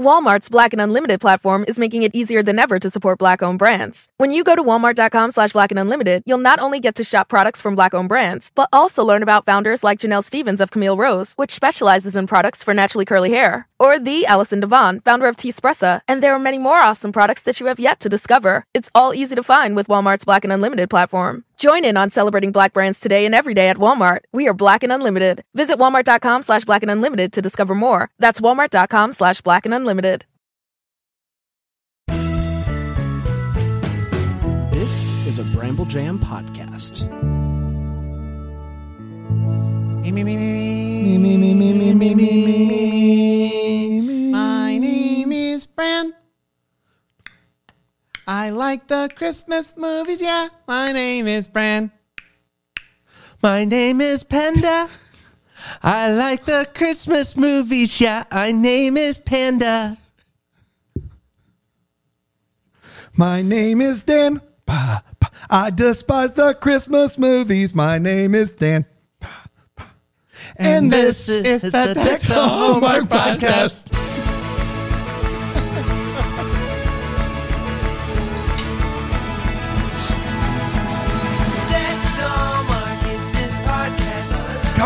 Walmart's Black and Unlimited platform is making it easier than ever to support Black-owned brands. When you go to walmart.com slash black and unlimited, you'll not only get to shop products from Black-owned brands, but also learn about founders like Janell Stephens of Camille Rose, which specializes in products for naturally curly hair, or the Allison Devon, founder of Teaspressa, and there are many more awesome products that you have yet to discover. It's all easy to find with Walmart's Black and Unlimited platform. Join in on celebrating Black brands today and every day at Walmart. We are Black and Unlimited. Visit walmart.com slash black and unlimited to discover more. That's walmart.com slash black and unlimited. This is a Bramble Jam podcast. Me, me, me, me, me, me, me, me, me, me, me. My name is Bran. I like the Christmas movies, yeah. My name is Bran. My name is Panda. I like the Christmas movies. Yeah, my name is Panda. My name is Dan. Pa, pa. I despise the Christmas movies. My name is Dan. Pa, pa. And this is the Deck the Hallmark podcast.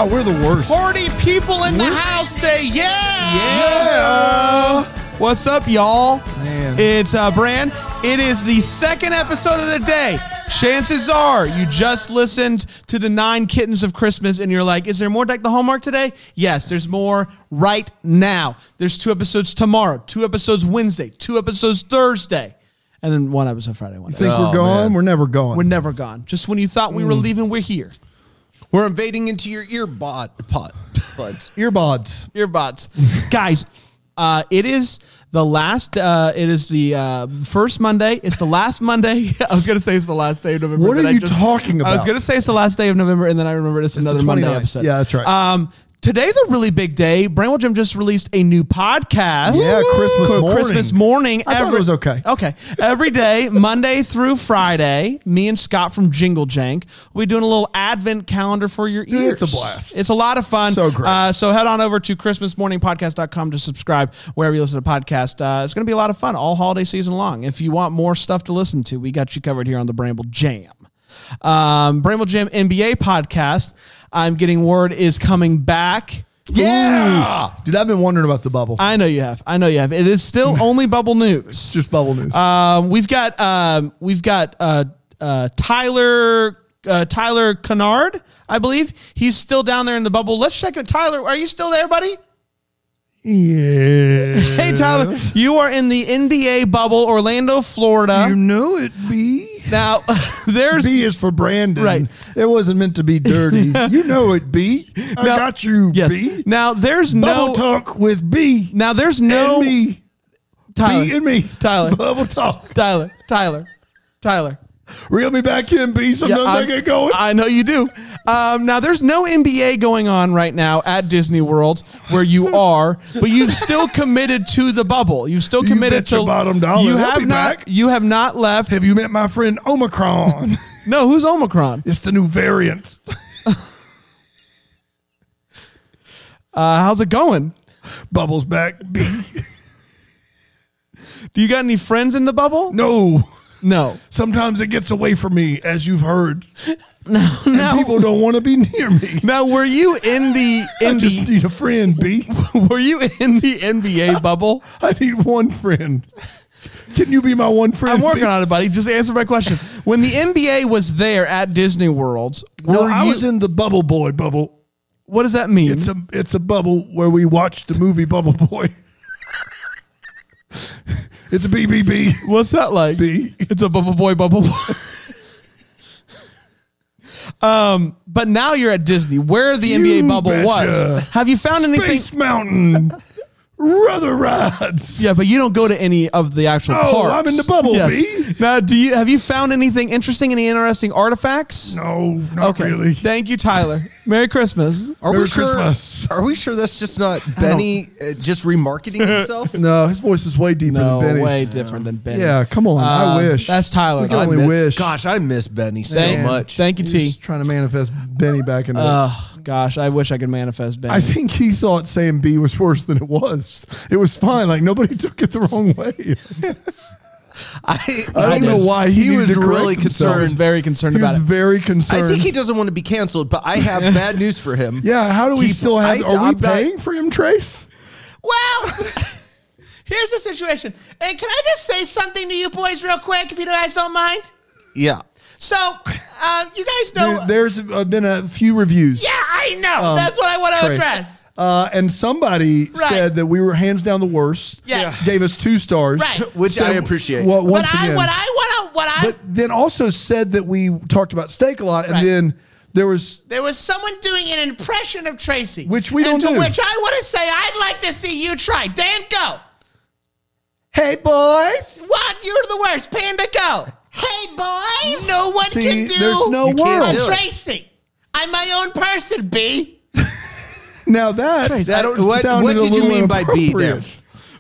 God, we're the worst. 40 people in the house say yeah. Yeah. What's up, y'all? Man. It's uh, Bran. It is the second episode of the day. Chances are you just listened to the Nine Kittens of Christmas and you're like, is there more Deck the Hallmark today? Yes, there's more right now. There's two episodes tomorrow, two episodes Wednesday, two episodes Thursday, and then one episode Friday. One You think we're gone? We're never going. We're never gone. Just when you thought we were leaving, we're here. We're invading into your ear bot pot buds. Earbuds. earbuds. Guys, uh, it is the last. Uh, it is the uh, first Monday. It's the last Monday. I was gonna say it's the last day of November. What are you talking about I was gonna say it's the last day of November, and then I remembered it's, another the Monday 29th. episode. Yeah, that's right. Um, today's a really big day. Bramble Jam just released a new podcast. Yeah, Christmas morning. Christmas morning. I thought it was okay. Okay, every day, Monday through Friday, me and Scott from Jingle Jank, we'll be doing a little Advent calendar for your Dude, ears. it's a blast. It's a lot of fun. So great. Uh, so head on over to christmasmorningpodcast.com to subscribe wherever you listen to podcasts. Uh, it's going to be a lot of fun all holiday season long. If you want more stuff to listen to, we got you covered here on the Bramble Jam. Um, Bramble Jam NBA podcast, I'm getting word is coming back. Yeah. Dude, I've been wondering about the bubble. I know you have. I know you have. It is still only bubble news. Just bubble news. Um, we've got um, we've got uh, uh, Tyler uh, Tyler Kennard, I believe. He's still down there in the bubble. Let's check it. Tyler, are you still there, buddy? yeah. Hey, Tyler, you are in the NBA bubble, Orlando, Florida. You know it, B. now, there's B is for Brandon. Right. It wasn't meant to be dirty. you know it, B. I Now- got you, yes. B. Now there's Bubble no talk with B. now there's no and me. Tyler B and me. Tyler Bubble talk. Tyler Tyler Tyler. Reel me back in, B. Sometimes I I'm- get going. I know you do. Um, now, there's no NBA going on right now at Disney World where you are, but you've still committed to the bubble. You've still committed to your bottom dollar. You They'll have be not. back. You have not left. Have you met my friend Omicron? No, who's Omicron? it's the new variant. Uh, how's it going? Bubbles back, Do you got any friends in the bubble? No. No. Sometimes it gets away from me, as you've heard. No. And No. people don't want to be near me. Now, were you in the I in just the need a friend, B. were you in the NBA bubble? I need one friend. Can you be my one friend? I'm working B? on it, buddy. Just answer my question. When the NBA was there at Disney World, were No, I you, was in the Bubble Boy bubble. what does that mean? It's a it's a bubble where we watched the movie Bubble Boy. it's a BBB. What's that like? B. It's a bubble boy, bubble boy. Um, but now you're at Disney, where the You NBA bubble betcha. was. Have you found anything? Space Mountain. Ruther rides. Yeah, but you don't go to any of the actual Oh, parks. I'm in the bubble, B. Now, do you have you found anything interesting? Any interesting artifacts? No, not okay. really. Thank you, Tyler. Merry Christmas. Are Merry we sure? Christmas. Are we sure that's just not Benny uh, just remarketing himself? No, his voice is way deeper No, than Benny's. way different than Benny. Yeah, come on. I Uh, wish. That's Tyler. We can I only miss- wish. Gosh, I miss Benny so Thank, much. Thank you, He's T. trying to manifest Benny back into. Oh gosh, I wish I could manifest Benny. I think he thought saying B was worse than it was. It was fine. Like nobody took it the wrong way. I, I don't know why he, he was to correct really himself. I was concerned. very concerned He about was it. very concerned. I think he doesn't want to be canceled, but I have bad news for him. yeah. How do we He- still have? I- are we I'm not- paying for him, Trace? Well, here's the situation. And can I just say something to you boys real quick, if you guys don't mind? Yeah. So, uh, you guys know. There, there's uh, been a few reviews. yeah, I know. That's what I want to address. Uh, and somebody Right. said that we were hands down the worst. Yes. Gave us two stars. Right. Which I appreciate. Well, But once I, again. what I want to, what I, but then also said that we talked about steak a lot, and Right. then there was there was someone doing an impression of Tracy, Which we don't to do. which I want to say I'd like to see you try. Dan, go. "Hey boys." What? You're the worst. Panda, go. Hey, boys. No one See, can do. there's no You can't world. do it. Tracy. I'm my own person, B. Now that, That- what- sounded what a did you little mean by B inappropriate. there?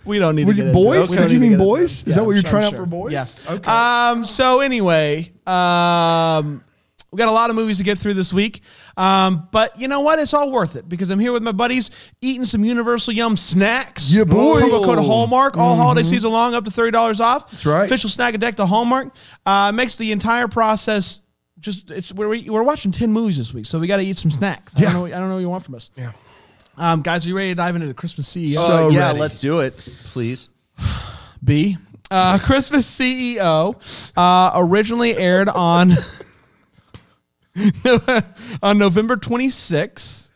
We don't need Would to you- get boys? Into. We Did don't you need to mean get into boys? it. Is that what you're sure, trying I'm out for boys? Yeah. Okay. Um. So anyway, um, we got a lot of movies to get through this week. Um. But you know what? It's all worth it because I'm here with my buddies eating some Universal Yum snacks. Yeah, boy. Promo code Hallmark all holiday season long, up to thirty dollars off. That's right. Official snack a Deck the Hallmark. Uh, makes the entire process. Just it's we're, we're watching ten movies this week, so we got to eat some snacks. I Yeah. don't know. I don't know what you want from us. Yeah. Um, guys, are you ready to dive into the Christmas CEO? Uh, So yeah, ready. let's do it, please. B. Uh, Christmas CEO uh, originally aired on on November 26,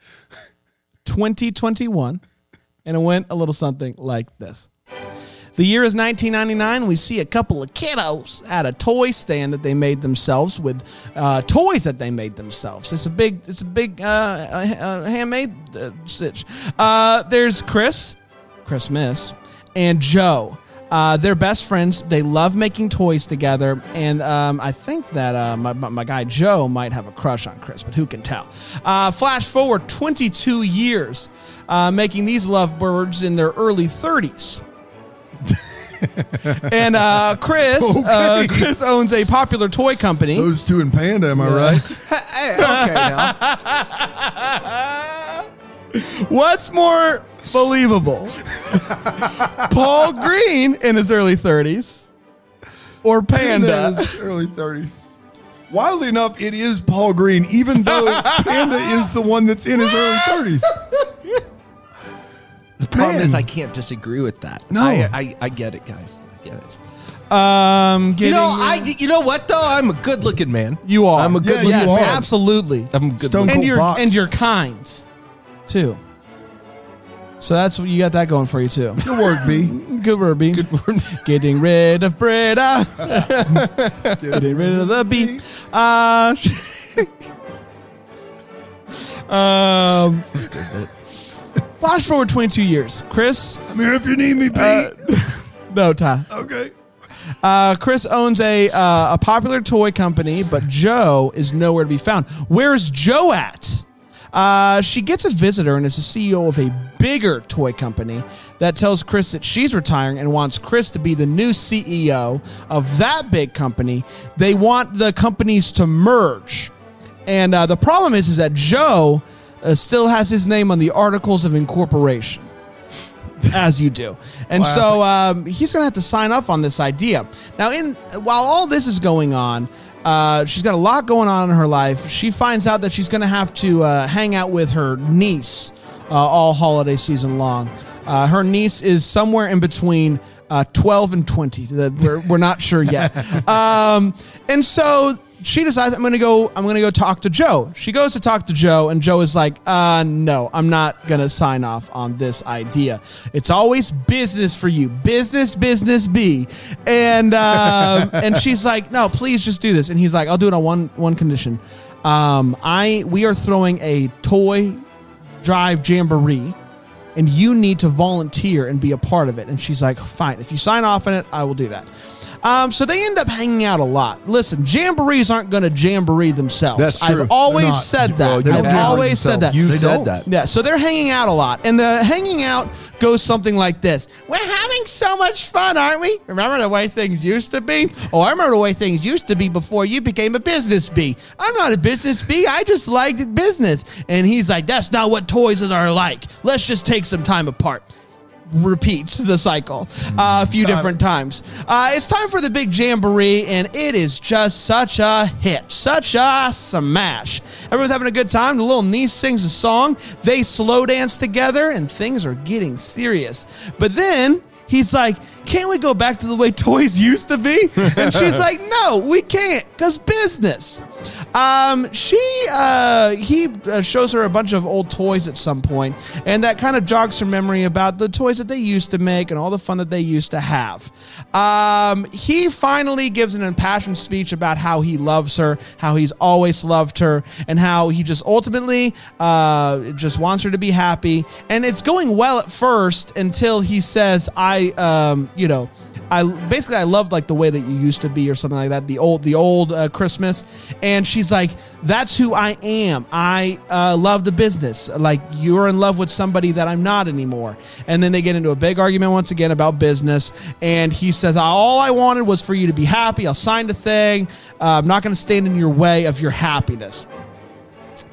2021, and it went a little something like this. The year is 1999. We see a couple of kiddos at a toy stand that they made themselves with uh, toys that they made themselves. It's a big, it's a big uh, uh, uh, handmade uh, stitch. Uh, there's Chris, Christmas, and Joe. Uh, they're best friends. They love making toys together, and um, I think that uh, my, my my guy Joe might have a crush on Chris, but who can tell? Uh, flash forward 22 years, uh, making these lovebirds in their early 30s. and uh, Chris, uh, Okay. Chris owns a popular toy company. Those two in Panda, am I right? Hey, okay, now. What's more believable? Paul Greene in his early 30s or Panda? In his early 30s. Wildly enough, it is Paul Greene, even though Panda is the one that's in his early 30s. The problem Man. is I can't disagree with that. No. I, I, I get it, guys. I get it. Um, You getting, know, I. You know what though? I'm a good-looking man. you are. I'm a Yeah, good-looking you yes, are. absolutely. I'm a good. Stone And you're Fox. and you're kind too. So that's what you got that going for you too. Good work, B. Good work, B. Good work. Getting rid of Britta. Getting rid of the B. Uh, um, flash forward 22 years. Chris, I'm here if you need me, B. uh, no, Ty. okay. Uh, Chris owns a uh, a popular toy company, but Joe is nowhere to be found. Where's Joe at? Uh, she gets a visitor and is the CEO of a bigger toy company that tells Chris that she's retiring and wants Chris to be the new CEO of that big company. They want the companies to merge. And uh, the problem is, is that Joe uh, still has his name on the articles of incorporation as you do. And so um, he's going to have to sign up on this idea. Now, in while all this is going on, uh, she's got a lot going on in her life. She finds out that she's going to have to uh, hang out with her niece uh, all holiday season long. Uh, her niece is somewhere in between uh, 12 and 20. The- We're, we're not sure yet. um, and so she decides I'm gonna go. I'm gonna go talk to Joe. She goes to talk to Joe, and Joe is like, "Uh, no, I'm not gonna sign off on this idea. It's always business for you, business, business, B." And um, and she's like, "No, please just do this." And he's like, "I'll do it on one one condition. Um, I we are throwing a toy drive jamboree." and you need to volunteer and be a part of it. And she's like, fine, if you sign off on it, I will do that. Um, so they end up hanging out a lot. Listen, jamborees aren't going to jamboree themselves. That's true. I've always not. said that. you I've always said that. You said that. Yeah, so they're hanging out a lot. And the hanging out goes something like this We're having so much fun, aren't we? Remember the way things used to be? Oh, I remember the way things used to be before you became a business bee. I'm not a business bee, I just liked business. And he's like, That's not what toys are like. Let's just take some time apart repeat the cycle uh, a few different times. Uh, it's time for the big jamboree, and it is just such a hit, such a smash. Everyone's having a good time. The little niece sings a song. They slow dance together, and things are getting serious. But then he's like, "Can't we go back to the way toys used to be?" And she's like, "No, we can't, cause business." Um, she uh, he uh, shows her a bunch of old toys at some point, and that kind of jogs her memory about the toys that they used to make and all the fun that they used to have. Um, he finally gives an impassioned speech about how he loves her, how he's always loved her, and how he just ultimately uh, just wants her to be happy. And it's going well at first until he says, "I, um, you know." I basically I loved like the way that you used to be or something like that. The old the old uh, Christmas, and she's like, "That's who I am. I uh, love the business. Like you're in love with somebody that I'm not anymore." And then they get into a big argument once again about business, and he says, "All I wanted was for you to be happy. I'll sign the thing. Uh, I'm not going to stand in your way of your happiness."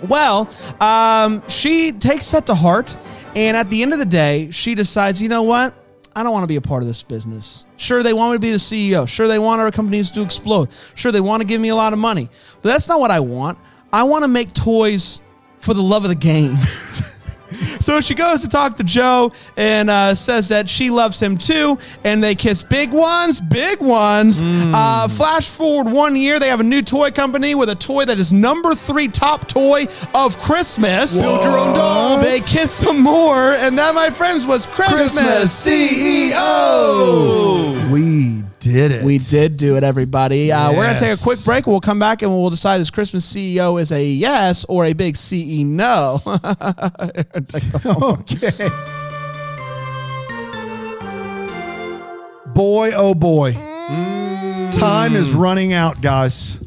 Well, um, she takes that to heart, and at the end of the day, she decides, you know what? I don't want to be a part of this business. Sure, they want me to be the CEO. Sure, they want our companies to explode. Sure, they want to give me a lot of money. But that's not what I want. I want to make toys for the love of the game. So she goes to talk to Joe and uh, says that she loves him too, and they kiss big ones, big ones. Uh, flash forward one year, they have a new toy company with a toy that is number three top toy of Christmas. Build your own doll. They kiss some more, and that, my friends, was Christmas, E CEO. We did it. We did do it, everybody. Uh, We're going to take a quick break. We'll come back and we'll decide is Christmas CEO is a yes or a big CE no. okay. Boy, oh boy. Time is running out, guys.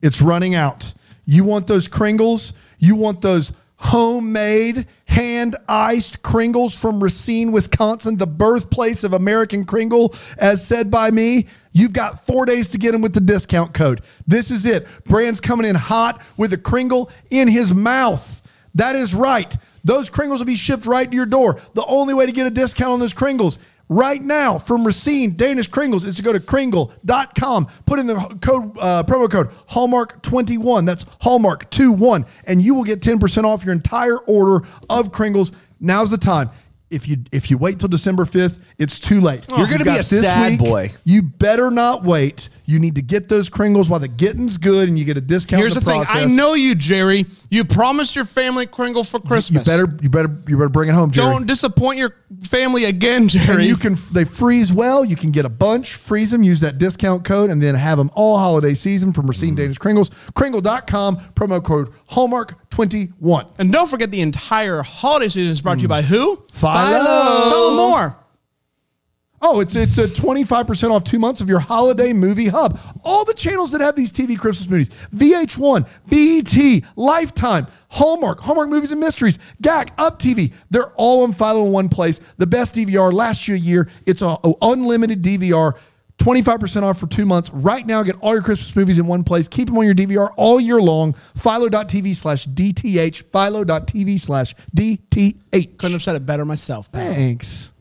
It's running out. You want those Kringles? You want those homemade, hand iced Kringles from Racine, Wisconsin, the birthplace of American Kringle, as said by me? You've got four days to get them with the discount code. This is it. Brand's coming in hot with a Kringle in his mouth. That is right. Those Kringles will be shipped right to your door. The only way to get a discount on those Kringles right now from Racine Danish Kringles is to go to kringle.com, put in the code uh, promo code Hallmark21. That's Hallmark21, and you will get 10% off your entire order of Kringles. Now's the time. If you if you wait till December 5th, it's too late. You're gonna be got a sad boy. You better not wait. You need to get those Kringles while the getting's good and you get a discount. Here's in the thing. I know you, Jerry. You promised your family Kringle for Christmas. you better you better you better bring it home, Jerry. Don't disappoint your family again, And Jerry. you can they freeze well. You can get a bunch, freeze them, use that discount code, and then have them all holiday season from Racine mm. Danish Kringles. Kringle.com, promo code Hallmark21. and don't forget the entire holiday season is brought to you mm. by who? Philo. Tell them more. Oh, it's it's a 25% off two months of your holiday movie hub. All the channels that have these TV Christmas movies VH1, BET, Lifetime, Hallmark, Hallmark Movies and Mysteries, GAC, Up TV. They're all on Philo in one place. The best DVR lasts you a year. It's a, a unlimited DVR. 25% off for two months. Right now, get all your Christmas movies in one place. Keep them on your DVR all year long. Philo.tv slash DTH. Philo.tv slash DTH. Couldn't have said it better myself. pal. Thanks.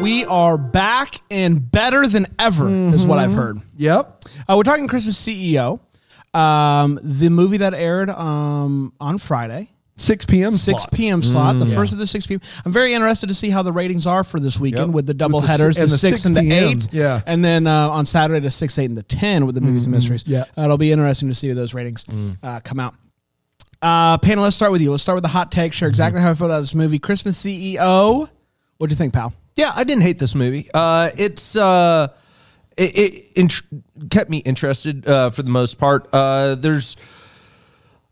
We are back and better than ever, is what I've heard. Yep. Uh, we're talking Christmas CEO, um, the movie that aired um, on Friday. 6 p.m. 6 slot. p.m. slot, the first of the 6 p.m. I'm very interested to see how the ratings are for this weekend Yep. with the double With the headers, the, and the 6 6 and the 8. yeah. And then uh, on Saturday, the 6, 8, and the 10 with the movies and mysteries. yeah. Uh, it'll be interesting to see those ratings uh, come out. Uh, Payne, let's start with you. Let's start with the hot take. Share exactly how I feel about this movie. Christmas CEO. What'd you think, pal? Yeah, I didn't hate this movie. Uh, it's uh, it, it int- kept me interested uh, for the most part. Uh, there's.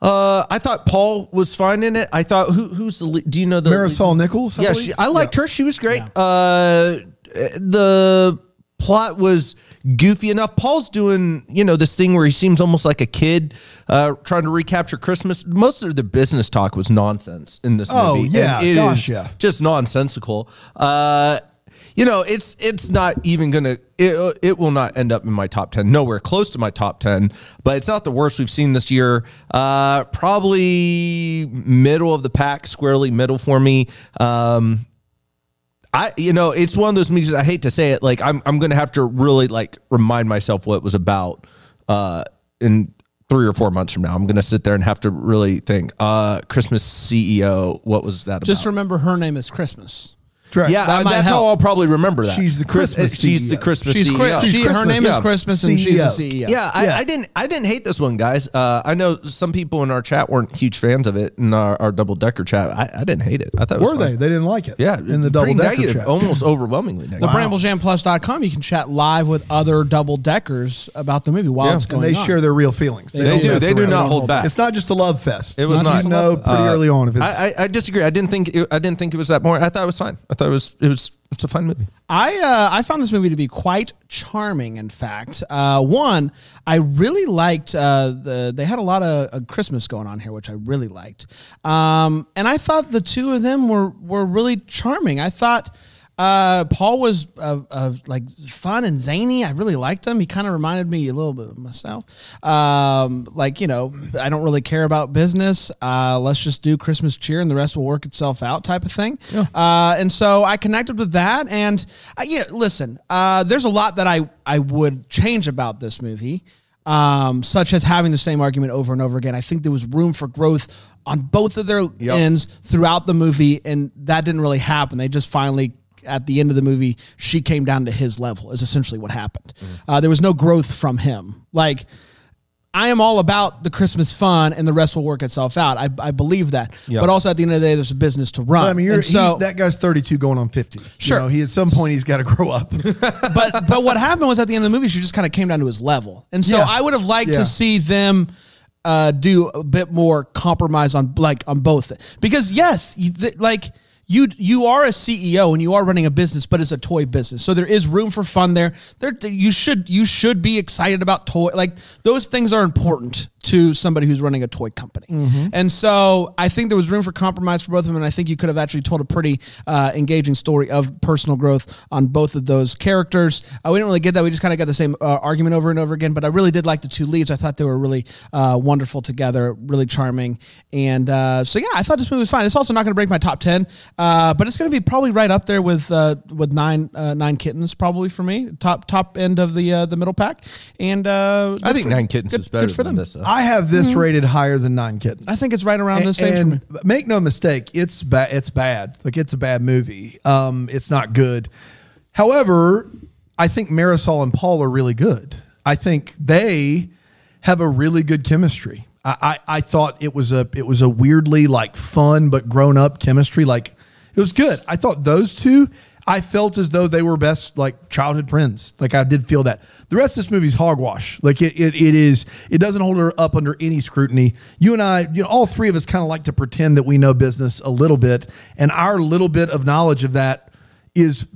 Uh, I thought Paul was fine in it. I thought who who's the lead? Do you know the Marisol Nichols, I yeah, believe? she, I liked her. She was great. Uh, the plot was goofy enough. Paul's doing, you know, this thing where he seems almost like a kid uh, trying to recapture Christmas. Most of the business talk was nonsense in this Oh, movie. yeah, And gosh, is yeah. just nonsensical. Uh, you know, it's it's not even gonna. It, it will not end up in my top ten. Nowhere close to my top ten. But it's not the worst we've seen this year. Uh, probably middle of the pack, squarely middle for me. Um, I you know it's one of those movies. I hate to say it, like I'm I'm gonna have to really like remind myself what it was about. Uh, in three or four months from now, I'm gonna sit there and have to really think. Uh, Christmas CEO, what was that about? Just remember her name is Christmas. That's right. yeah, that uh, might that's help. how I'll probably remember that. She's the Chris- Christmas uh, She's the CEO. Christmas She's CEO. Chris, she, her name is Christmas, and she's the CEO. CEO. Yeah, I, I didn't. I didn't hate this one, guys. Uh, I know some people in our chat weren't huge fans of it in our, our double decker chat. I, I didn't hate it. I thought it was Were fine. they? They didn't like it. Yeah, in the double decker negative, chat. almost overwhelmingly The negative. BrambleJamPlus.com, you can chat live with other double deckers about the movie while Yeah. it's And going and they on. share their real feelings. They don't do. They do not hold back. It's not just a love fest. It was You not. know pretty Uh, early on. I, I, I disagree. I didn't think. It, I didn't think it was that more. I thought it was fine. Thought it was. It was. It's a fine movie. I uh, I found this movie to be quite charming. In fact, uh, one I really liked. Uh, the they had a lot of uh, Christmas going on here, which I really liked. Um, and I thought the two of them were were really charming. I thought. Uh, Paul was uh, uh, like fun and zany. I really liked him. He kind of reminded me a little bit of myself. Um, like you know, I don't really care about business. Uh, let's just do Christmas cheer, and the rest will work itself out, type of thing. Uh, and so I connected with that. And uh, yeah, listen, uh, there's a lot that I I would change about this movie, um, such as having the same argument over and over again. I think there was room for growth on both of their ends throughout the movie, and that didn't really happen. They just finally at the end of the movie, she came down to his level, is essentially what happened. Uh, there was no growth from him. Like, I am all about the Christmas fun and the rest will work itself out. I, I believe that. But also at the end of the day, there's a business to run. But, I mean, you're, so, that guy's 32 going on 50. Sure. You know, he at some point he's got to grow up. but but what happened was at the end of the movie, she just kind of came down to his level, and so Yeah. I would have liked Yeah. to see them uh, do a bit more compromise on like on both because yes, th- like. You you are a CEO and you are running a business, but it's a toy business, so there is room for fun there. There you should you should be excited about toy like those things are important to somebody who's running a toy company, and so I think there was room for compromise for both of them, and I think you could have actually told a pretty uh, engaging story of personal growth on both of those characters. Uh, we didn't really get that; we just kind of got the same uh, argument over and over again. But I really did like the two leads. I thought they were really uh, wonderful together, really charming, and uh, so yeah, I thought this movie was fine. It's also not going to break my top ten, uh, but it's going to be probably right up there with uh, with nine uh, nine kittens, probably for me, top top end of the uh, the middle pack. And uh, I think for- Nine Kittens good- is better good for than them. this. though. I have this rated higher than Nine Kittens. I think it's right around the same for me. and make no mistake, it's bad. It's bad. Like it's a bad movie. Um, it's not good. However, I think Marisol and Paul are really good. I think they have a really good chemistry. I, I, I thought it was a it was a weirdly like fun but grown up chemistry. Like it was good. I thought those two. I felt as though they were best like childhood friends. Like I did feel that. The rest of this movie's hogwash. Like it, it, it is. It doesn't hold her up under any scrutiny. You and I, you know, all three of us kind of like to pretend that we know business a little bit, and our little bit of knowledge of that is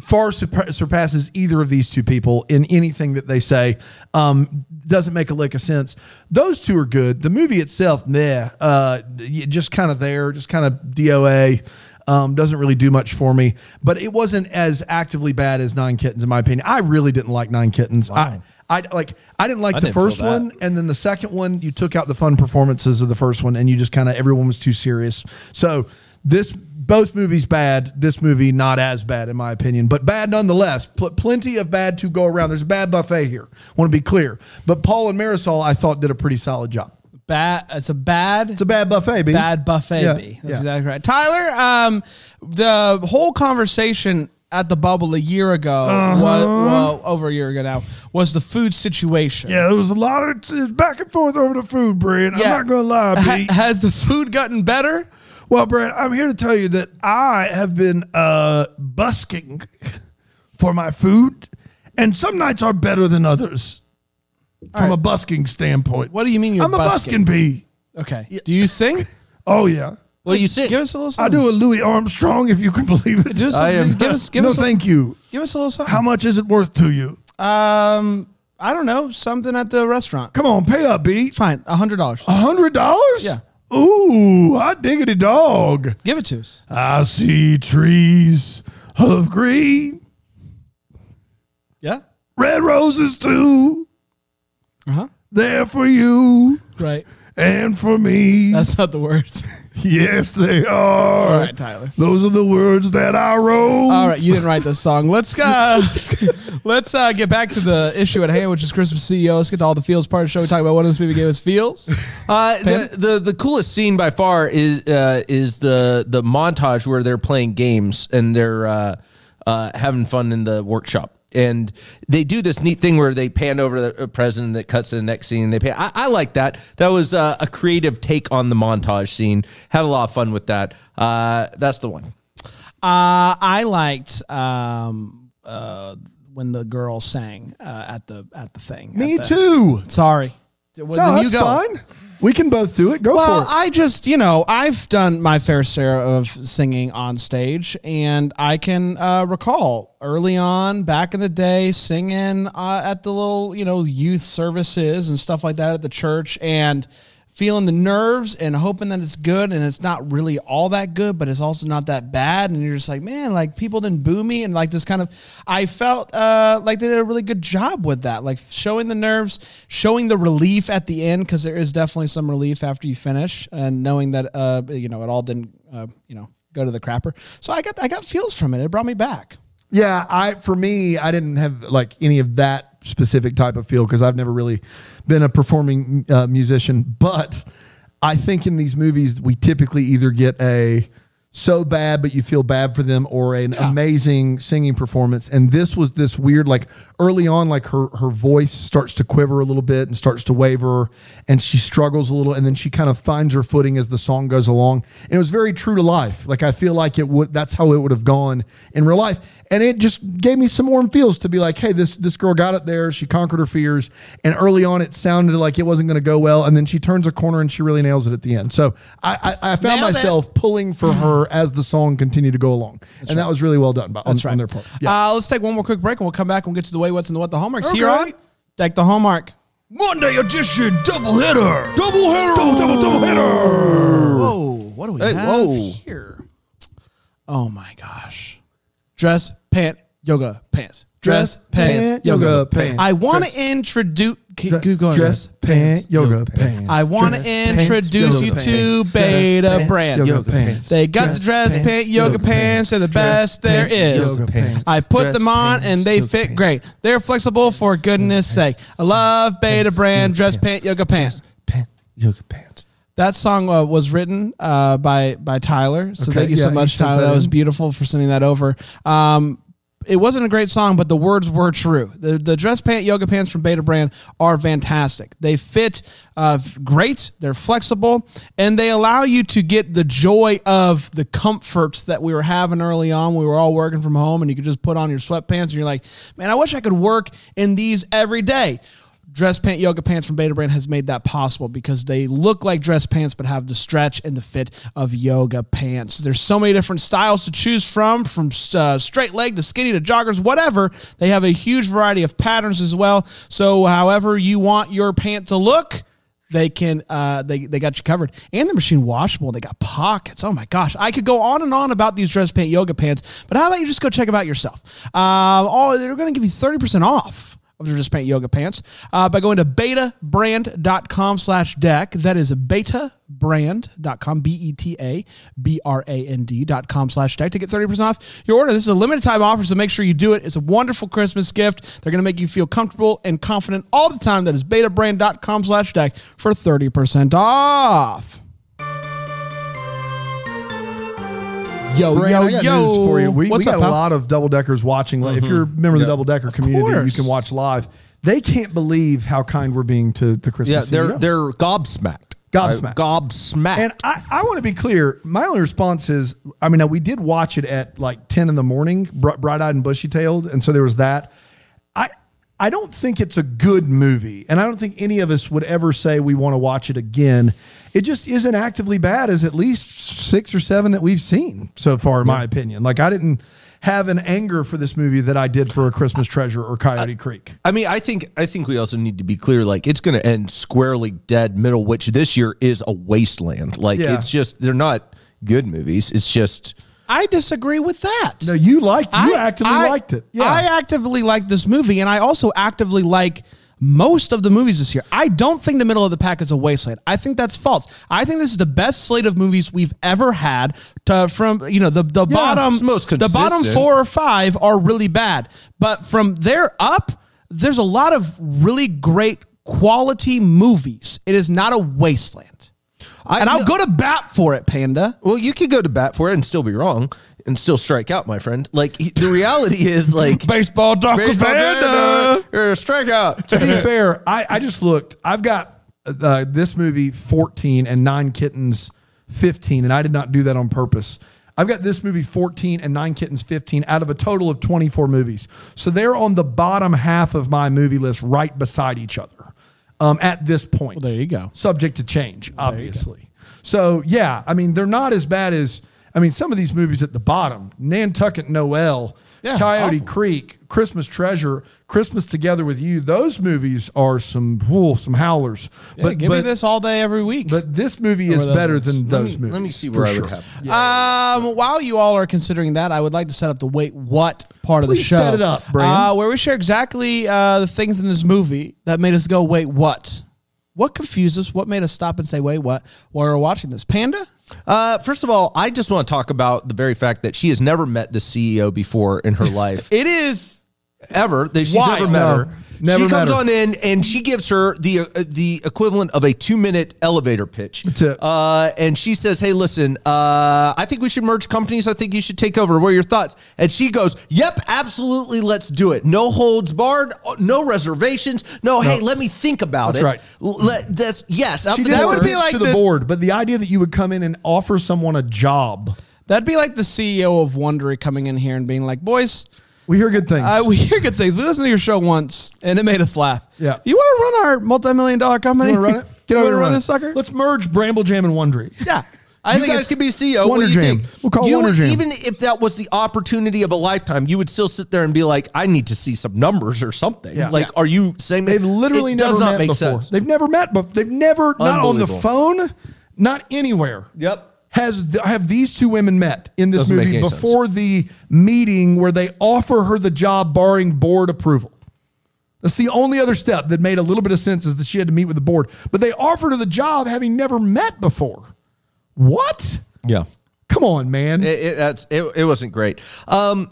far surpa- surpasses either of these two people in anything that they say. Um, doesn't make a lick of sense. Those two are good. The movie itself, nah, uh, just kind of there, just kind of DOA. Um, doesn't really do much for me, but it wasn't as actively bad as Nine Kittens, in my opinion. I really didn't like Nine Kittens. I, I like. I didn't like I the didn't first one, and then the second one, you took out the fun performances of the first one, and you just kind of everyone was too serious. So this both movies bad. This movie not as bad in my opinion, but bad nonetheless. Pl- plenty of bad to go around. There's a bad buffet here. Want to be clear, but Paul and Marisol I thought did a pretty solid job. Bad. It's a bad. It's a bad buffet, B. bad buffet Yeah, B. That's yeah. exactly right. Tyler, um, the whole conversation at the bubble a year ago, Uh-huh. was, well, over a year ago now, was the food situation. Yeah, there was a lot of it's back and forth over the food, Brad. Yeah. I'm not gonna lie, Ha- has the food gotten better? Well, Brad, I'm here to tell you that I have been uh, busking for my food, and some nights are better than others from a busking standpoint. What do you mean you're I'm a busking? busking bee. Okay. Do you sing? Oh yeah, Well, you sing. Give us a little I something. do a Louis Armstrong, if you can believe it. Do some- I am- give us, give no, us, a, thank you. give us a little something. How much is it worth to you? Um, I don't know, something at the restaurant. Come on, pay up, beat. Fine, a hundred dollars. A hundred dollars? Yeah. Ooh, I dig diggity dog. Give it to us. I see trees of green, Yeah. red roses too. Uh huh. There for you Right. and for me. That's not the words. yes, they are. All right, Tyler. Those are the words that I wrote. All right, you didn't write this song. Let's uh, let's uh, get back to the issue at hand, which is Christmas CEO. Let's get to all the feels part of the show. We talk about what this movie gave us feels. Uh, the, the the coolest scene by far is uh, is the the montage where they're playing games and they're uh, uh, having fun in the workshop. And they do this neat thing where they pan over the president that cuts to the next scene. They pan. I, I like that. That was uh, a creative take on the montage scene. Had a lot of fun with that. Uh, that's the one. Uh, I liked um, uh, when the girl sang uh, at the at the thing. Me the- too. Sorry. Well, No, then that's fine. We can both do it. Go Well, for it. Well, I just, you know, I've done my fair share of singing on stage, and I can uh, recall early on back in the day singing uh, at the little, you know, youth services and stuff like that at the church, and feeling the nerves and hoping that it's good, and it's not really all that good, but it's also not that bad, and you're just like, man, like people didn't boo me, and like this kind of, I felt uh, like they did a really good job with that, like showing the nerves, showing the relief at the end, because there is definitely some relief after you finish, and knowing that uh, you know it all didn't, uh, you know, go to the crapper. So I got I got feels from it. It brought me back. Yeah, I for me, I didn't have like any of that specific type of feel because I've never really been a performing uh, musician. But I think in these movies, we typically either get a so bad, but you feel bad for them, or an amazing singing performance. And this was this weird, like early on, like her her voice starts to quiver a little bit and starts to waver, and she struggles a little, and then she kind of finds her footing as the song goes along. And it was very true to life. Like I feel like it would. That's how it would have gone in real life and it just gave me some warm feels to be like, hey, this this girl got it there. She conquered her fears, and early on, it sounded like it wasn't going to go well, and then she turns a corner and she really nails it at the end. So I I, I found Nailed it. myself pulling for her as the song continued to go along, and that was really well done by, on, That's right. on their part. Yeah. Uh, let's take one more quick break, and we'll come back and we'll get to the way, what's, and the what, the hallmarks here Okay. on Deck the Hallmark. Monday edition double hitter, Double hitter. double double double hitter. Whoa, what do we Hey, have whoa. here? Oh my gosh. Dress, pant, yoga, pants. Dress, pants, yoga, pants. I want to introduce. Keep, keep going. Dress, pant, yoga, pants. I want to pants, introduce you to Beta pants, Brand. yoga pants. They got Dress, the dress, pants, pant, yoga pants. They're the best there is. yoga pants. I put them on pants, and they fit pants. great. They're flexible for goodness sake. I love Betabrand dress, pant, yoga pants. Pant, yoga pants. That song uh, was written uh, by by Tyler. So Okay, thank you so yeah, he much, Tyler. that That was beautiful for sending that over. Um, it wasn't a great song, but the words were true. The, the dress pant yoga pants from Betabrand are fantastic. They fit uh, great. They're flexible, and they allow you to get the joy of the comforts that we were having early on. We were all working from home, and you could just put on your sweatpants, and you're like, "Man, I wish I could work in these every day." Dress Pant Yoga Pants from Betabrand has made that possible because they look like dress pants but have the stretch and the fit of yoga pants. There's so many different styles to choose from, from uh, straight leg to skinny to joggers, whatever. They have a huge variety of patterns as well. So, however you want your pant to look, they can uh, they they got you covered and they're machine washable they got pockets oh my gosh i could go on and on about these dress pant yoga pants but how about you just go check them out yourself um, oh they're going to give you 30% off of Dress Pant Yoga Pants uh, by going to betabrand.com slash deck. That is betabrand.com, B-E-T-A-B-R-A-N-D dot com slash deck to get 30% off your order. This is a limited time offer, so make sure you do it. It's a wonderful Christmas gift. They're going to make you feel comfortable and confident all the time. That is betabrand.com slash deck for 30% off. Yo, yo, I got yo. news for you. We, we got up, a lot of double deckers watching. Like, If mm-hmm. you're a member of the double decker community, you can watch live. They can't believe how kind we're being to the Christmas. Yeah, they're CEO. they're gobsmacked. Gobsmacked. Right? Gobsmacked. And I, I want to be clear. My only response is, I mean, now we did watch it at like ten in the morning, bright eyed and bushy tailed, and so there was that. I I don't think it's a good movie, and I don't think any of us would ever say we want to watch it again. It just isn't actively bad as at least six or seven that we've seen so far, in my opinion. Like I didn't have an anger for this movie that I did for A Christmas Treasure or Coyote Creek. I mean, I think I think we also need to be clear. Like, it's going to end squarely dead middle, which this year is a wasteland. Like, Yeah. it's just they're not good movies. It's just I disagree with that. No, you liked you I- actively I- liked it. Yeah. I actively like this movie, and I also actively like most of the movies this year. I don't think the middle of the pack is a wasteland. I think that's false. I think this is the best slate of movies we've ever had. To, from you know the the bottom it's most the bottom four or five are really bad, but from there up, there's a lot of really great quality movies. It is not a wasteland. I- and I'll no- go to bat for it, Panda. well, you could go to bat for it and still be wrong and still strike out, my friend. Like the reality is, like Baseball baseball Panda. Panda, you're a strikeout. to be fair, I, I just looked. I've got uh, this movie 14 and Nine Kittens 15, and I did not do that on purpose. I've got this movie 14 and Nine Kittens 15 out of a total of 24 movies. So they're on the bottom half of my movie list right beside each other um, at this point. Well, there you go. Subject to change, obviously. So, yeah, I mean, they're not as bad as, I mean, some of these movies at the bottom Nantucket Noel, Yeah, Coyote awful. Creek, Christmas Treasure, Christmas Together with You. Those movies are some whoa, some howlers. Yeah, but give but, me this all day, every week. but this movie is better ones? than Let those me, movies. let me see for where I sure. would have. Um, while you all are considering that, I would like to set up the wait what part of the show. set it up, Bram. Uh, where we share exactly uh, the things in this movie that made us go wait what. What confused us? What made us stop and say wait what while we were watching this? Panda. Uh, first of all, I just want to talk about the very fact that she has never met the CEO before in her life. It is ever. That she's Why? never met No, her. Never she comes her. on in and she gives her the uh, the equivalent of a two minute elevator pitch. That's it. Uh, and she says, "Hey, listen, uh, I think we should merge companies. I think you should take over. What are your thoughts?" And she goes, "Yep, absolutely. Let's do it. No holds barred. No reservations. No, hey, let me think about That's it. right. Let that's yes. up She to did the That would be like to the, the- board, but the idea that you would come in and offer someone a job, that'd be like the CEO of Wondery coming in here and being like, "Boys, we hear good things. uh, we hear good things. We listened to your show once, and it made us laugh. Yeah. you want to run our multi-million dollar company? You want to run it? Get over over here and run run this sucker. Let's merge Bramble Jam and Wondery. yeah, I you think guys it's- could be CEO. Wonder what do you Jam. think? We'll call it you, Wonder Jam. Even if that was the opportunity of a lifetime, you would still sit there and be like, "I need to see some numbers or something." Yeah. Like, Yeah. are you saying They've literally it never does not met make before. sense? They've never met, but they've never not on the phone, not anywhere. Yep. Has have these two women met in this Doesn't movie any sense. before the meeting where they offer her the job, barring board approval? That's the only other step that made a little bit of sense is that she had to meet with the board. But they offered her the job having never met before. What? Yeah. Come on, man. It, it, that's it, it wasn't great. Um,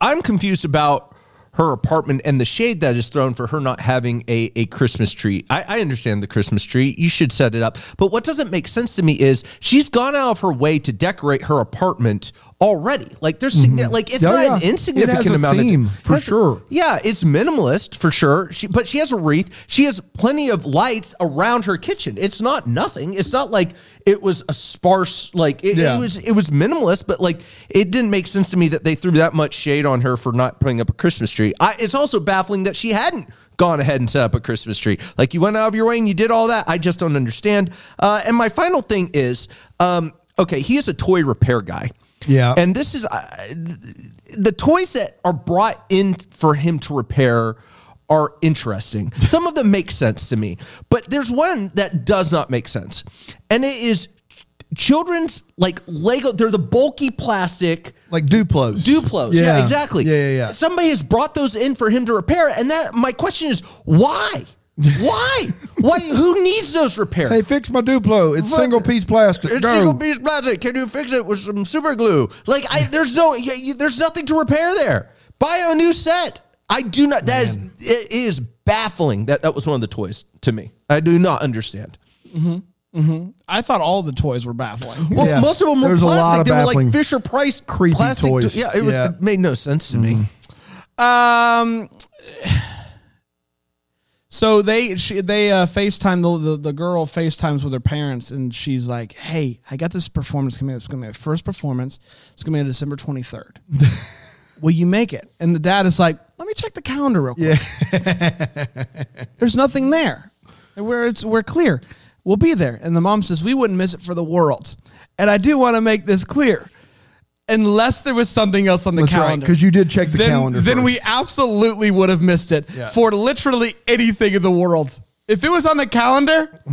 I'm confused about her apartment and the shade that is thrown for her not having a, a Christmas tree. I, I understand the Christmas tree. You should set it up. But what doesn't make sense to me is she's gone out of her way to decorate her apartment already. Like there's signi- like it's Oh, not yeah. an It insignificant a amount theme, of for sure. Yeah, it's minimalist for sure. She, but she has a wreath. She has plenty of lights around her kitchen. It's not nothing. It's not like it was a sparse like it, Yeah. it was it was minimalist, but like it didn't make sense to me that they threw that much shade on her for not putting up a Christmas tree. I, it's also baffling that she hadn't gone ahead and set up a Christmas tree. Like you went out of your way and you did all that. I just don't understand. Uh, and my final thing is, um, okay, he is a toy repair guy. Yeah. and this is uh, the toys that are brought in for him to repair are interesting. Some of them make sense to me, but there's one that does not make sense. And it is children's like Lego, they're the bulky plastic like Duplos. Duplos. Yeah, exactly. Yeah, yeah, yeah. Somebody has brought those in for him to repair and that my question is why? Why? Why who needs those repairs? Hey, fix my Duplo. It's single piece plastic. It's Go. single piece plastic. Can you fix it with some super glue? Like, I there's no, there's nothing to repair there. Buy a new set. I do not. That is, it is baffling. That that was one of the toys to me. I do not understand. Mm-hmm. Mm-hmm. I thought all the toys were baffling. Well, Yeah. most of them were There's a plastic. lot of they were baffling, like Fisher Price creepy plastic. toys. Yeah, it, was, Yeah. it made no sense to me. Um. So they she, they uh, FaceTime the, the the girl FaceTimes with her parents and she's like, "Hey, I got this performance coming. up. It's gonna be my first performance. It's gonna be on December twenty third. Will you make it?" And the dad is like, "Let me check the calendar real quick. There's nothing there. Where it's we're clear. We'll be there. And the mom says, We wouldn't miss it for the world. And I do want to make this clear. Unless there was something else on the That's right, you did check the then, calendar Then first. we absolutely would have missed it for literally anything in the world. If it was on the calendar,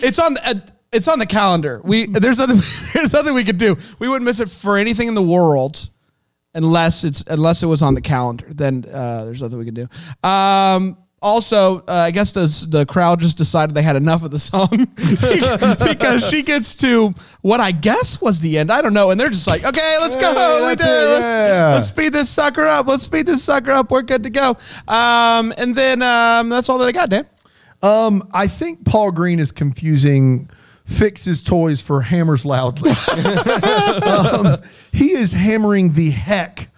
it's on the, uh, it's on the calendar. We there's nothing there's nothing we could do. We wouldn't miss it for anything in the world unless it's unless it was on the calendar. Then uh, there's nothing we could do. Um, also, uh, I guess the the crowd just decided they had enough of the song because she gets to what I guess was the end. I don't know, and they're just like, "Okay, let's go. Hey, We did it. it, Let's, yeah. let's speed this sucker up. Let's speed this sucker up. We're good to go." Um, and then um, that's all that I got, Dan. Um, I think Paul Greene is confusing fixes toys for hammers loudly. um, he is hammering the heck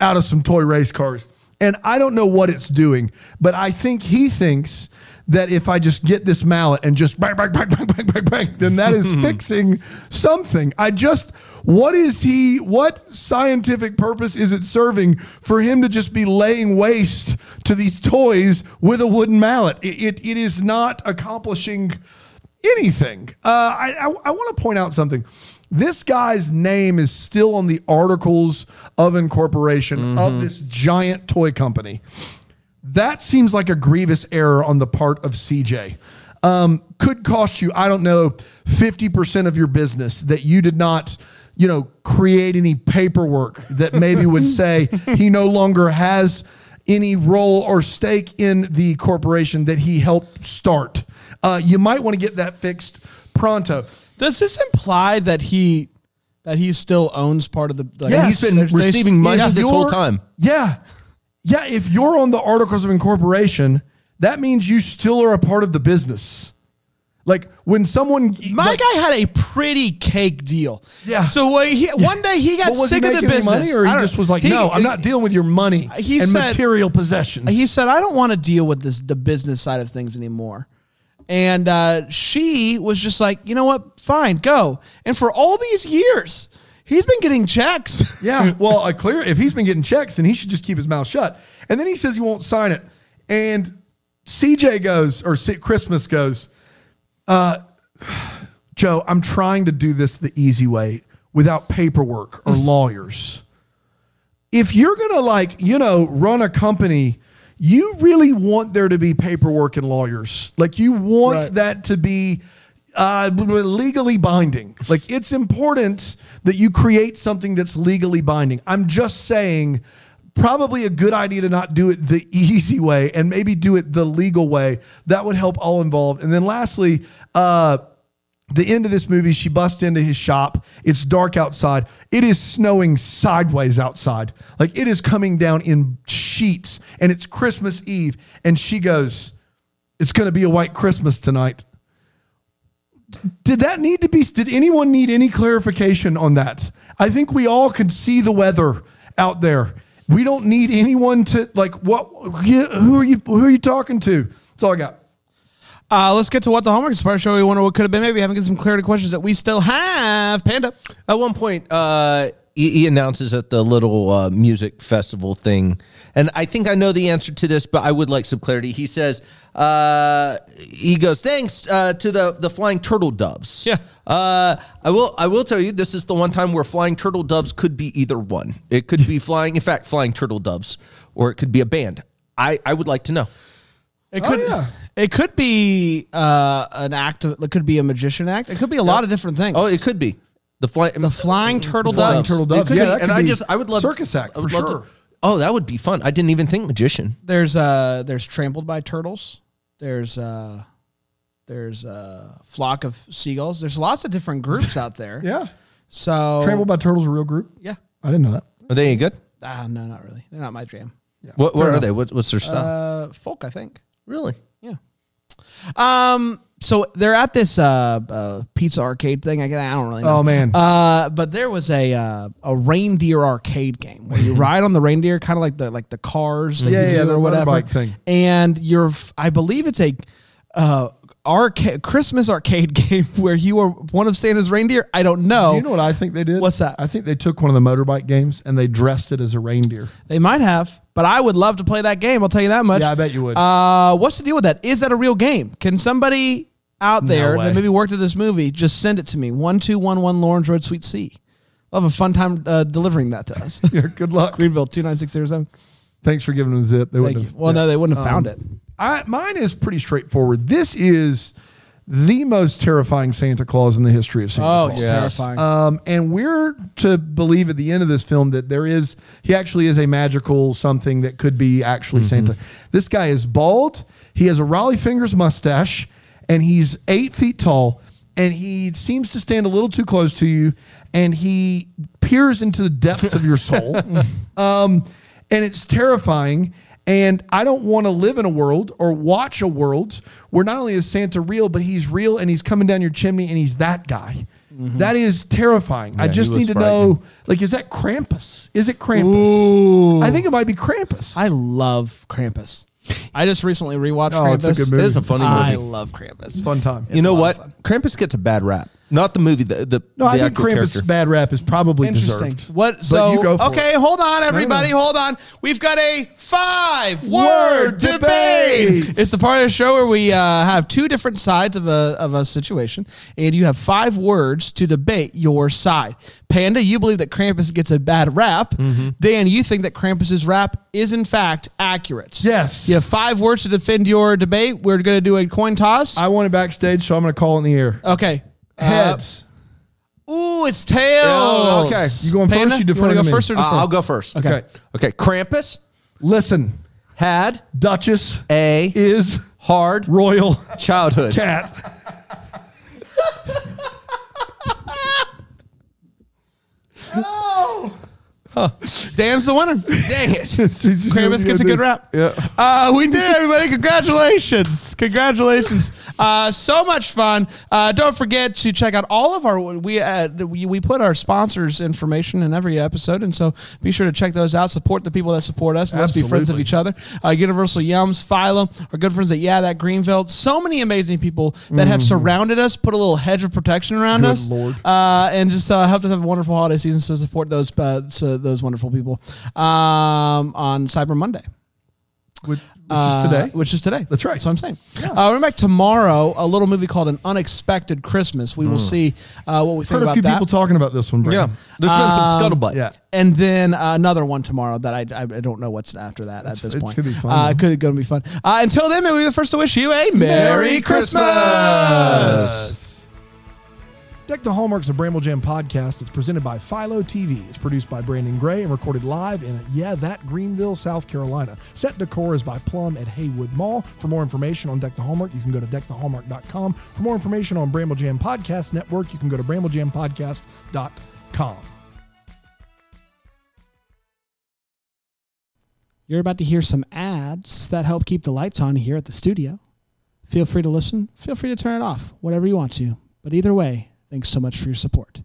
out of some toy race cars. And I don't know what it's doing, but I think he thinks that if I just get this mallet and just bang, bang, bang, bang, bang, bang, bang, then that is fixing something. I just, what is he, what scientific purpose is it serving for him to just be laying waste to these toys with a wooden mallet? It, it, it is not accomplishing anything. Uh, I, I, I want to point out something. This guy's name is still on the articles of incorporation of this giant toy company. That seems like a grievous error on the part of CJ. Um, could cost you, I don't know, 50% of your business that you did not, you know, create any paperwork that maybe would say he no longer has any role or stake in the corporation that he helped start. Uh, you might want to get that fixed pronto. Does this imply that he that he still owns part of the? Like, Yeah, He's been receiving money If this whole time. Yeah. Yeah. If you're on the articles of incorporation, that means you still are a part of the business. Like when someone My like, guy had a pretty cake deal. Yeah. So he, one day he got was sick he of the business, money, or he just was like, he- "No, I'm not dealing with your money He and said- material possessions." He said, "I don't want to deal with this the business side of things anymore." And uh, she was just like, "You know what? Fine, go." And for all these years, he's been getting checks. yeah. Well, a clear if he's been getting checks, then he should just keep his mouth shut. And then he says he won't sign it. And CJ goes, or C- Christmas goes, uh, Joe, I'm trying to do this the easy way without paperwork or lawyers. If you're going to, like, you know, run a company, you really want there to be paperwork and lawyers. Like, you want Right. that to be uh, legally binding. Like, it's important that you create something that's legally binding. I'm just saying, probably a good idea to not do it the easy way and maybe do it the legal way. That would help all involved. And then lastly, uh, the end of this movie, she busts into his shop. It's dark outside. It is snowing sideways outside. Like it is coming down in sheets, and it's Christmas Eve. And she goes, It's going to be a white Christmas tonight. Did that need to be? Did anyone need any clarification on that? I think we all can see the weather out there. We don't need anyone to like. What? Who are you? Who are you talking to? That's all I got. Uh, let's get to what the homework is part of the show. We wonder what could have been. Maybe haven't having some clarity questions that we still have. Panda. At one point, uh, he, he announces at the little uh, music festival thing, and I think I know the answer to this, but I would like some clarity. He says, uh, he goes, "Thanks uh, to the the flying turtle doves." Yeah. Uh, I will. I will tell you, this is the one time where flying turtle doves could be either one. It could be flying, in fact, flying turtle doves, or it could be a band. I I would like to know. It could. yeah. It could be uh, an act. Of, it could be a magician act. It could be a lot of different things. Oh, it could be the fly, The flying turtle Flying doves. turtle It could Yeah, be. that and could I be just I would love circus act I for would love to- sure. oh, that would be fun. I didn't even think magician. There's uh there's trampled by turtles. There's uh there's a flock of seagulls. There's lots of different groups out there. Yeah. So Trampled by Turtles, a real group. Yeah. I didn't know that. Are they any good? Ah, no, not really. They're not my jam. What, what are they? What, what's their style? Uh, folk, I think. really? Yeah. Um. So they're at this uh, uh pizza arcade thing. I, I don't really know. Oh, man. Uh, but there was a uh, a reindeer arcade game where you ride on the reindeer, kind of like the like the cars that Yeah, you yeah, do the or whatever. thing. And you're, I believe it's a uh arcade Christmas arcade game where you are one of Santa's reindeer. I don't know. Do you know what I think they did? What's that? I think they took one of the motorbike games and they dressed it as a reindeer. They might have, but I would love to play that game. I'll tell you that much. Yeah, I bet you would. Uh, what's the deal with that? Is that a real game? Can somebody out there way. that maybe worked at this movie, just send it to me. One two one one Lawrence Road, Suite C. I'll have a fun time uh, delivering that to us. Yeah, good luck. Greenville two nine six zero seven. Thanks for giving them the zip. They Thank wouldn't you. have- Well, no, they wouldn't have found it. I, mine is pretty straightforward. This is the most terrifying Santa Claus in the history of Santa Oh, Claus. it's terrifying. Um, and we're to believe at the end of this film that there is, he actually is a magical something that could be actually Santa. This guy is bald. He has a Rollie Fingers mustache, and he's eight feet tall. And he seems to stand a little too close to you, and he peers into the depths of your soul. um, and it's terrifying. And I don't want to live in a world or watch a world where not only is Santa real, but he's real and he's coming down your chimney and he's that guy. Mm-hmm. That is terrifying. I Yeah, he just need to know, like, is that Krampus? Is it Krampus? I think it might be Krampus. I love Krampus. I just recently rewatched Oh, Krampus. it's a good movie. It is a funny movie. I love Krampus. Fun time. you know what? of. Krampus gets a bad rap. Not the movie. The the no, I think actual Krampus' character. bad rap is probably Interesting. deserved. What? So you go for okay, it. hold on, everybody, hold on. We've got a five-word Word debate. debate. It's the part of the show where we uh, have two different sides of a of a situation, and you have five words to debate your side. Panda, you believe that Krampus gets a bad rap. Mm-hmm. Dan, you think that Krampus's rap is in fact accurate. Yes. You have five words to defend your debate. We're going to do a coin toss. I want it backstage, so I'm going to call it in the air. okay. Uh, Heads. ooh, it's tails. Oh, okay. You going first, Panda, you you want deferring to to go me? first or Uh. I'll go first. Okay. Okay. Okay. Krampus Listen, had Duchess a is hard royal childhood. cat. Dan's the winner. Dang it. Krampus gets a good rap. Yeah. Uh, we did, everybody. Congratulations. Congratulations. Uh, so much fun. Uh, don't forget to check out all of our, we, uh, we, we put our sponsors information in every episode. And so be sure to check those out. Support the people that support us. And let's be friends of each other. Uh, Universal Yums, Philo, our good friends at Yeah, That Greenville. So many amazing people that have surrounded us, put a little hedge of protection around Good us. Lord. Uh, and just uh, helped us have a wonderful holiday season. So support those, uh, so those wonderful people um, on Cyber Monday. Which, which Uh, is today. Which is today. That's right. So I'm saying. Uh, we're back tomorrow. A little movie called An Unexpected Christmas. We will see uh, what we think Heard a about few that. people talking about this one, Yeah. Brandon. There's been some scuttlebutt. Yeah. and then uh, another one tomorrow that I, I, I don't know what's after that at this it point. could be fun, Uh, though. it could going to be fun. Uh, until then, maybe we're the first to wish you a Merry, Christmas. Deck the Hallmarks of Bramble Jam podcast. It's presented by Philo TV. It's produced by Brandon Gray and recorded live in, yeah, that Greenville, South Carolina. Set decor is by Plum at Haywood Mall. For more information on Deck the Hallmark, you can go to deckthehallmark.com. For more information on Bramble Jam Podcast Network, you can go to bramblejampodcast.com. You're about to hear some ads that help keep the lights on here at the studio. Feel free to listen, feel free to turn it off, whatever you want to. But either way, thanks so much for your support.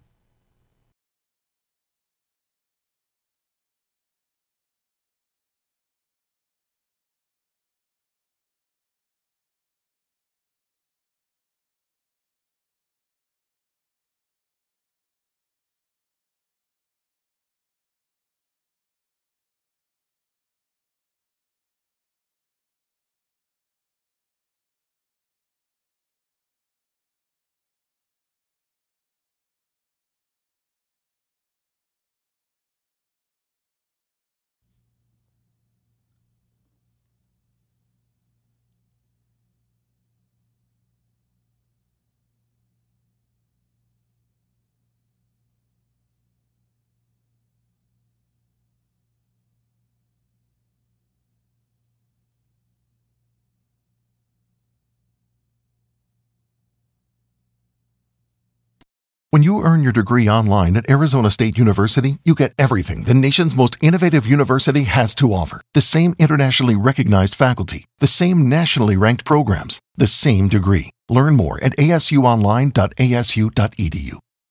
When you earn your degree online at Arizona State University, you get everything the nation's most innovative university has to offer. The same internationally recognized faculty, the same nationally ranked programs, the same degree. Learn more at asuonline.asu.edu.